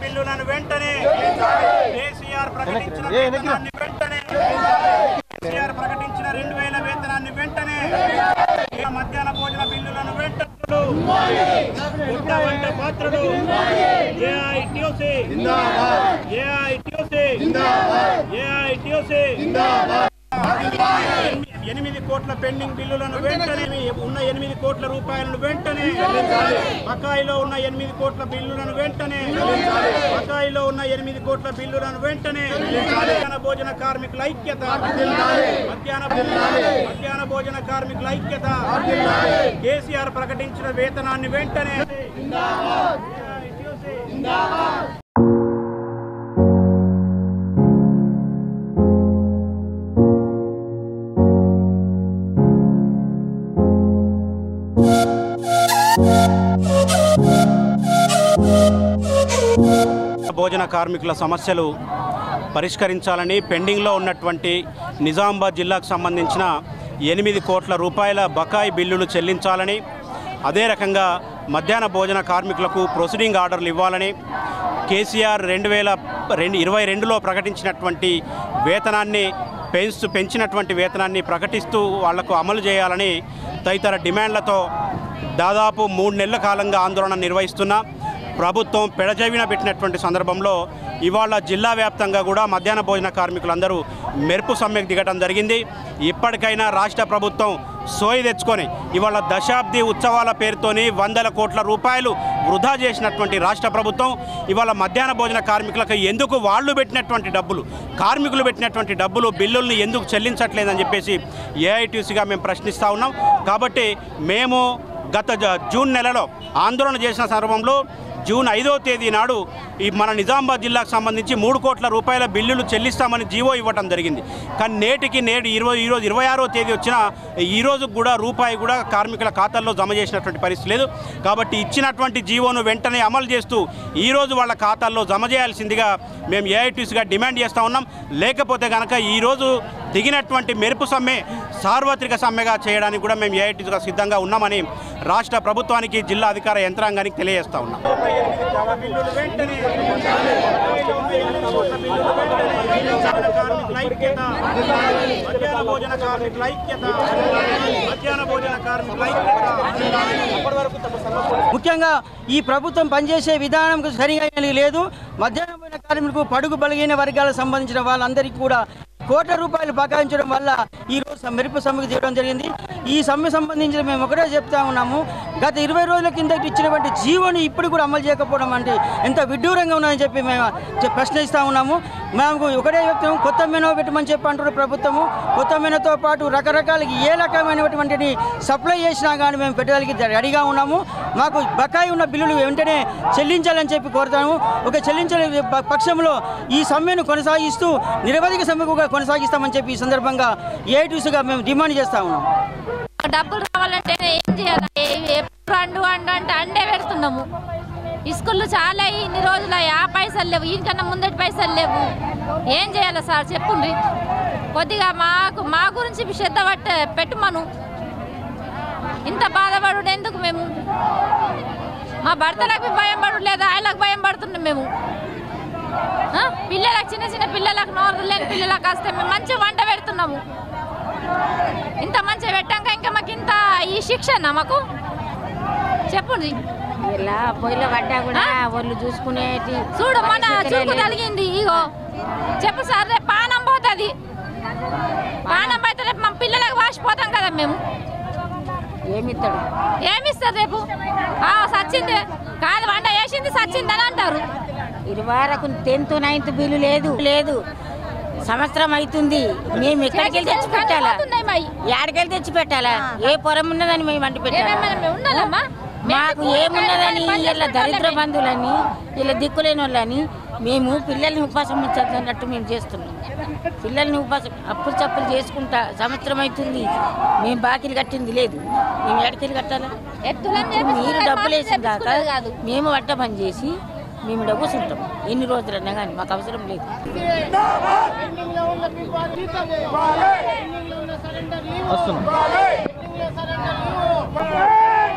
బిల్లులను వెంటనే కేసీఆర్ ప్రకటించిన వేతనాన్ని వెంటనే కేసీఆర్ ప్రకటించిన రెండు వేల వేతనాన్ని వెంటనే మధ్యాహ్న భోజన బిల్లులను వెంటనే గుడ్డ వంట పాత్రలు ఏఐటిఓసి ఏఐటిఓసి ఏఐటిఓసి ఎనిమిది కోట్ల పెండింగ్ బిల్లులను వెంటనే ఉన్న ఎనిమిది కోట్ల రూపాయలను వెంటనే బకాయిలో ఉన్న ఎనిమిది కోట్ల బిల్లులను వెంటనే బకాయిలో ఉన్న ఎనిమిది కోట్ల బిల్లులను వెంటనే మధ్యాహ్న భోజన కార్మికుల ఐక్యత. మధ్యాహ్న మధ్యాహ్న భోజన కార్మికుల ఐక్యత. కేసీఆర్ ప్రకటించిన వేతనాన్ని వెంటనే. భోజన కార్మికుల సమస్యలు పరిష్కరించాలని పెండింగ్లో ఉన్నటువంటి నిజామాబాద్ జిల్లాకు సంబంధించిన ఎనిమిది కోట్ల రూపాయల బకాయి బిల్లులు చెల్లించాలని అదే రకంగా మధ్యాహ్న భోజన కార్మికులకు ప్రొసీడింగ్ ఆర్డర్లు ఇవ్వాలని కేసీఆర్ రెండు వేల రెండు ఇరవై రెండులో ప్రకటించినటువంటి వేతనాన్ని పెంచు పెంచినటువంటి వేతనాన్ని ప్రకటిస్తూ వాళ్ళకు అమలు చేయాలని తదితర డిమాండ్లతో దాదాపు మూడు నెలల కాలంగా ఆందోళన నిర్వహిస్తున్నా. ప్రభుత్వం పెడజవిన పెట్టినటువంటి సందర్భంలో ఇవాళ జిల్లా వ్యాప్తంగా కూడా మధ్యాహ్న భోజన కార్మికులందరూ మెరుపు సమ్మెకు దిగడం జరిగింది. ఇప్పటికైనా రాష్ట్ర ప్రభుత్వం సోయి తెచ్చుకొని ఇవాళ దశాబ్ది ఉత్సవాల పేరుతోని వందల కోట్ల రూపాయలు వృధా చేసినటువంటి రాష్ట్ర ప్రభుత్వం ఇవాళ మధ్యాహ్న భోజన కార్మికులకు ఎందుకు వాళ్ళు పెట్టినటువంటి డబ్బులు కార్మికులు పెట్టినటువంటి డబ్బులు బిల్లుల్ని ఎందుకు చెల్లించట్లేదని చెప్పేసి ఏఐటీసీగా మేము ప్రశ్నిస్తూ ఉన్నాం. కాబట్టి మేము గత జూన్ నెలలో ఆందోళన చేసిన సందర్భంలో జూన్ ఐదవ తేదీ నాడు ఈ మన నిజామాబాద్ జిల్లాకు సంబంధించి మూడు కోట్ల రూపాయల బిల్లులు చెల్లిస్తామని జీవో ఇవ్వటం జరిగింది. కానీ నేటికి నేడు ఇరవై ఈరోజు ఇరవై ఆరో తేదీ వచ్చిన ఈరోజు కూడా రూపాయి కూడా కార్మికుల ఖాతాల్లో జమ చేసినటువంటి పరిస్థితి లేదు. కాబట్టి ఇచ్చినటువంటి జీవోను వెంటనే అమలు చేస్తూ ఈరోజు వాళ్ళ ఖాతాల్లో జమ చేయాల్సిందిగా మేము ఏఐటీసీగా డిమాండ్ చేస్తూ ఉన్నాం. లేకపోతే కనుక ఈరోజు దిగినటువంటి మెరుపు సమ్మె సార్వత్రిక సమ్మెగా చేయడానికి కూడా మేము ఏఐటీగా సిద్ధంగా ఉన్నామని రాష్ట్ర ప్రభుత్వానికి జిల్లా అధికార యంత్రాంగానికి తెలియజేస్తా ఉన్నాం. భోజన కార్మికుల ఐక్యత మధ్యాహ్న భోజన కార్మికుల ఐక్యత ముఖ్యంగా ఈ ప్రభుత్వం పనిచేసే విధానం సరిగా లేదు. మధ్యాహ్న భోజన కార్మికులకు పడుగు బలిగిన వర్గాలకు సంబంధించిన వాళ్ళందరికీ కూడా కోట్ల రూపాయలు బకాయించడం వల్ల ఈ రోజు మెరుపు సమ్మెకు చేయడం జరిగింది. ఈ సమ్మె సంబంధించిన మేము ఒకటే చెప్తా ఉన్నాము. గత ఇరవై రోజుల కింద ఇచ్చినటువంటి జీవోని ఇప్పుడు కూడా అమలు చేయకపోవడం అంటే ఎంత విడ్డూరంగా ఉన్నాయని చెప్పి మేము ప్రశ్నిస్తూ ఉన్నాము. మేము ఒకటే చెప్తాము కొత్త మెనూ పెట్టమని చెప్పి అంటున్న ప్రభుత్వము. కొత్త మెనూతో పాటు రకరకాల ఏ రకమైనటువంటిని సప్లై చేసినా కానీ మేము పెట్టడానికి రెడీగా ఉన్నాము. మాకు బకాయి ఉన్న బిల్లులు వెంటనే చెల్లించాలని చెప్పి కోరుతాము. ఒక చెల్లించని పక్షంలో ఈ సమ్మెను కొనసాగిస్తూ నిరవధిక సమ్మెకు కొనసాగిస్తామని చెప్పి ఈ సందర్భంగా ఏటీసీగా మేము డిమాండ్ చేస్తా ఉన్నాం. డబ్బులు రావాలంటే ఏం చేయాలి? ఎప్పుడు అండు అండు అంటే అండే పెడుతున్నాము. ఇసుకలు చాలా ఇన్ని రోజులు పైసలు లేవు ఈయనకన్నా ముందటి పైసలు లేవు. ఏం చేయాలి సార్ చెప్పుండ్రి. కొద్దిగా మాకు మా గురించి శ్రద్ధ పట్ట పెట్టుమను. ఇంత బాధపడు ఎందుకు మేము? మా భర్తలకు భయం పడు లేదా? ఆయనకు భయం పడుతున్నాం మేము. పిల్లలకు చిన్న చిన్న పిల్లలకు నోరు లేని పిల్లలకు వస్తే మేము మంచిగా వంట పెడుతున్నాము. ఇంత మంచిగా పెట్టాక ఇంకా మాకు ఇంత ఈ శిక్షణ మాకు? చెప్పండి ఇలా పొయ్యిలో పడ్డా కూడా వాళ్ళు చూసుకునేటి చూడు మన చూపు లేదు. తలిగింది ఇగో. చెప్పు సార్ రేపు పానం పోతుంది. పానం పోతే రేపు మా పిల్లలకు వాసిపోతాం కదా మేము. ఏమిస్తాడు ఏమిస్తారు రేపు? సచ్చింది. కాదు వంట వేసింది సచ్చింది అని అంటారు. ఇరువారకు టెన్త్ నైన్త్ బిల్లు లేదు. లేదు. సంవత్సరం అవుతుంది మేము ఎక్కడికి వెళ్ళి తెచ్చి పెట్టాలా మాయి. ఎక్కడికెళ్ళి తెచ్చి పెట్టాలా ఏ పొరం ఉన్నదని మేము వండి పెట్టాలా మాకు ఏమున్నదని ఇలా దరిద్ర బంధువులని ఇలా దిక్కులేని వాళ్ళని మేము పిల్లల్ని ఉపాసం ఉంచద్దన్నట్టు మేము చేస్తున్నాం. పిల్లల్ని ఉపాసం అప్పులు చప్పులు చేసుకుంటా సంవత్సరం అవుతుంది. మేము బాకీలు కట్టింది లేదు. మేము ఎక్కడికి కట్టాలా? మీరు డబ్బులు వేసిన దాకా మేము వంట పని చేసి మేము డబ్బు ఉంటాం ఎన్ని రోజులన్నా కానీ మాకు అవసరం లేదు.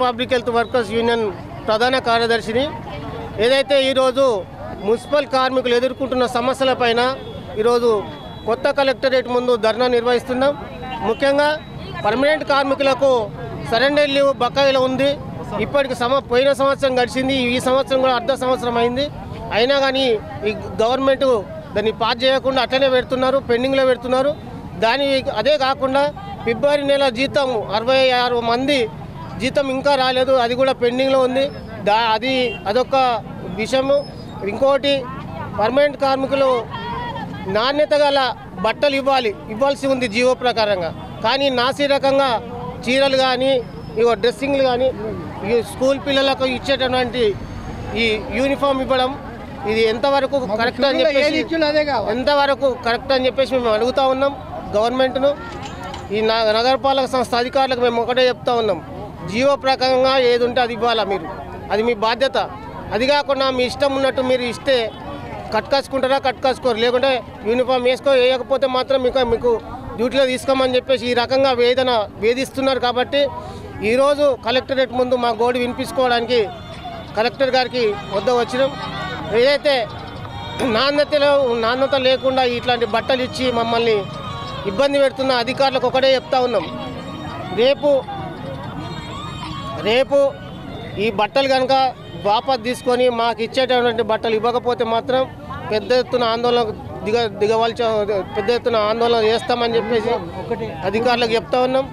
పబ్లిక్ హెల్త్ వర్కర్స్ యూనియన్ ప్రధాన కార్యదర్శిని. ఏదైతే ఈరోజు మున్సిపల్ కార్మికులు ఎదుర్కొంటున్న సమస్యలపైన ఈరోజు కొత్త కలెక్టరేట్ ముందు ధర్నా నిర్వహిస్తున్నాం. ముఖ్యంగా పర్మనెంట్ కార్మికులకు సరెండర్ లీవ్ బకాయిలు ఉంది. ఇప్పటికి సమ పోయిన సంవత్సరం గడిచింది ఈ సంవత్సరం కూడా అర్ధ సంవత్సరం అయింది. అయినా కానీ ఈ గవర్నమెంట్ దాన్ని పాస్ చేయకుండా అట్లనే పెడుతున్నారు పెండింగ్లో పెడుతున్నారు. దాని అదే కాకుండా ఫిబ్రవరి నెల జీతం అరవై ఆరు మంది జీతం ఇంకా రాలేదు. అది కూడా పెండింగ్లో ఉంది. దా అది అదొక విషయము. ఇంకోటి పర్మనెంట్ కార్మికులు నాణ్యత గల బట్టలు ఇవ్వాలి. ఇవ్వాల్సి ఉంది జీవో ప్రకారంగా. కానీ నాసి రకంగా చీరలు కానీ ఇగో డ్రెస్సింగ్లు కానీ ఈ స్కూల్ పిల్లలకు ఇచ్చేటటువంటి ఈ యూనిఫామ్ ఇవ్వడం ఇది ఎంతవరకు కరెక్ట్ అని చెప్పేసి ఎంతవరకు కరెక్ట్ అని చెప్పేసి మేము అడుగుతా ఉన్నాం గవర్నమెంట్ను. ఈ నగరపాలక సంస్థ అధికారులకు మేము ఒకటే చెప్తా ఉన్నాం. జీవో ప్రకారంగా ఏది ఉంటే అది ఇవ్వాలా మీరు? అది మీ బాధ్యత. అది కాకుండా మీ ఇష్టం ఉన్నట్టు మీరు ఇస్తే కట్కాసుకుంటారా కట్కాసుకోరు? లేకుంటే యూనిఫామ్ వేసుకో వేయకపోతే మాత్రం మీకు మీకు డ్యూటీలో తీసుకోమని చెప్పేసి ఈ రకంగా వేదన వేధిస్తున్నారు కాబట్టి ఈరోజు కలెక్టరేట్ ముందు మా గోడు వినిపించుకోవడానికి కలెక్టర్ గారికి వద్ద వచ్చినాం. ఏదైతే నాణ్యతలో నాణ్యత లేకుండా ఇట్లాంటి బట్టలు ఇచ్చి మమ్మల్ని ఇబ్బంది పెడుతున్న అధికారులకు ఒకటే చెప్తా ఉన్నాం. రేపు రేపు ఈ బట్టలు కనుక వాపస్ తీసుకొని మాకు ఇచ్చేటటువంటి బట్టలు ఇవ్వకపోతే మాత్రం పెద్ద ఎత్తున ఆందోళన దిగ దిగవలసి పెద్ద ఎత్తున ఆందోళన చేస్తామని చెప్పేసి అధికారులకు చెప్తా ఉన్నాం.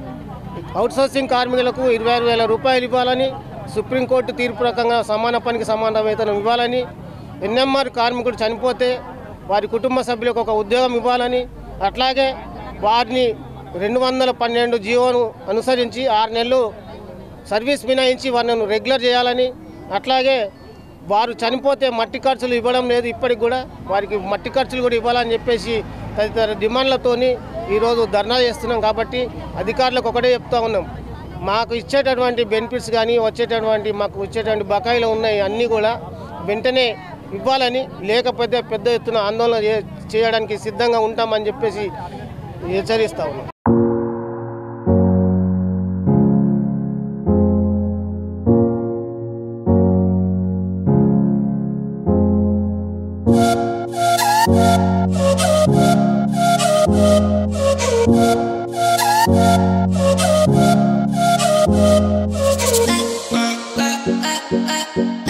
అవుట్సోర్సింగ్ కార్మికులకు ఇరవై ఆరు వేల రూపాయలు ఇవ్వాలని సుప్రీంకోర్టు తీర్పు రకంగా సమాన పనికి సమాన వేతనం ఇవ్వాలని ఎన్ఎంఆర్ కార్మికుడు చనిపోతే వారి కుటుంబ సభ్యులకు ఒక ఉద్యోగం ఇవ్వాలని అట్లాగే వారిని రెండు వందల పన్నెండు జీవోను అనుసరించి ఆరు నెలలు సర్వీస్ మినహాయించి వారిని రెగ్యులర్ చేయాలని అట్లాగే వారు చనిపోతే మట్టి ఖర్చులు ఇవ్వడం లేదు ఇప్పటికి కూడా వారికి మట్టి ఖర్చులు కూడా ఇవ్వాలని చెప్పేసి తదితర డిమాండ్లతోని ఈరోజు ధర్నా చేస్తున్నాం కాబట్టి అధికారులకు ఒకటే చెప్తా ఉన్నాం. మాకు ఇచ్చేటటువంటి బెనిఫిట్స్ కానీ వచ్చేటటువంటి మాకు వచ్చేటువంటి బకాయిలు ఉన్నాయి అన్నీ కూడా వెంటనే ఇవ్వాలని లేకపోతే పెద్ద ఎత్తున ఆందోళన చేయడానికి సిద్ధంగా ఉంటామని చెప్పేసి ಎಚ್ಚರಿಸ್ತಾ ಉನ್ನ Thank you.